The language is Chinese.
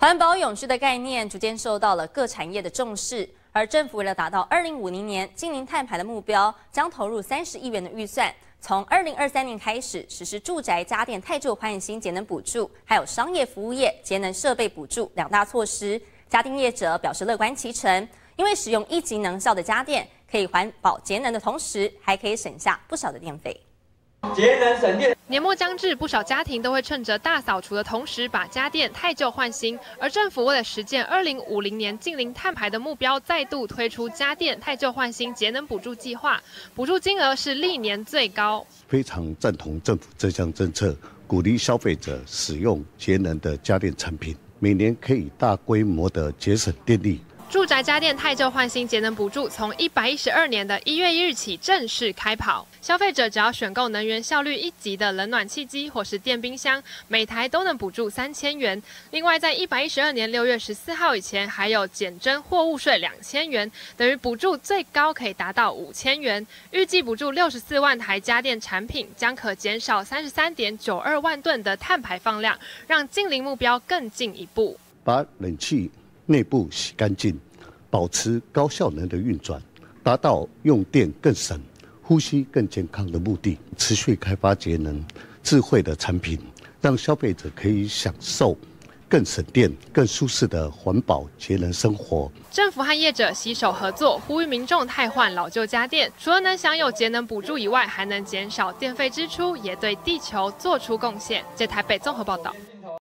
环保永续的概念逐渐受到了各产业的重视，而政府为了达到二零五零年净零碳排的目标，将投入三十亿元的预算，从二零二三年开始实施住宅家电太旧换新节能补助，还有商业服务业节能设备补助两大措施。家电业者表示乐观其成，因为使用一级能效的家电，可以环保节能的同时，还可以省下不少的电费。节能省电。年末将至，不少家庭都会趁着大扫除的同时，把家电太旧换新。而政府为了实践二零五零年近零碳排的目标，再度推出家电太旧换新节能补助计划，补助金额是历年最高。非常赞同政府这项政策，鼓励消费者使用节能的家电产品，每年可以大规模的节省电力。住宅家电太旧换新节能补助从一百一十二年的一月一日起正式开跑，消费者只要选购能源效率一级的冷暖气机或是电冰箱，每台都能补助三千元。另外，在一百一十二年六月十四号以前，还有减征货物税两千元，等于补助最高可以达到五千元。预计补助六十四万台家电产品，将可减少三十三点九二万吨的碳排放量，让近零目标更进一步。把冷气。内部洗干净，保持高效能的运转，达到用电更省、呼吸更健康的目的。持续开发节能、智慧的产品，让消费者可以享受更省电、更舒适的环保节能生活。政府和业者携手合作，呼吁民众汰换老旧家电，除了能享有节能补助以外，还能减少电费支出，也对地球做出贡献。在台北综合报道。